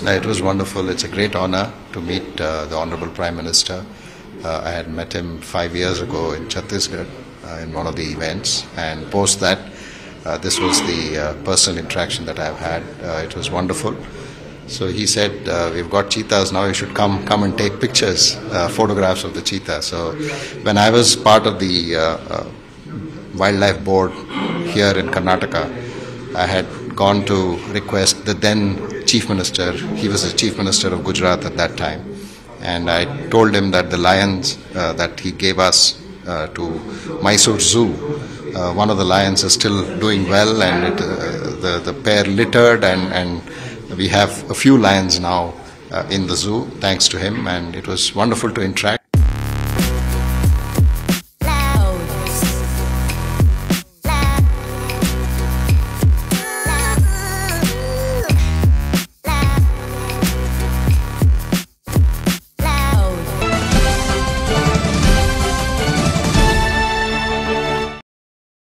It was wonderful. It's a great honor to meet uh, the Honorable Prime Minister. Uh, I had met him five years ago in Chhattisgarh uh, in one of the events, and post that, uh, this was the uh, personal interaction that I've had. Uh, it was wonderful. So he said, uh, "We've got cheetahs now. You should come, come and take pictures, uh, photographs of the cheetah." So, when I was part of the uh, wildlife board here in Karnataka, I had gone to request the then chief minister. He was the chief minister of Gujarat at that time, and I told him that the lions uh, that he gave us uh, to Mysore Zoo, uh, one of the lions is still doing well, and it, uh, the the pair littered, and and we have a few lions now uh, in the zoo thanks to him, and it was wonderful to interact.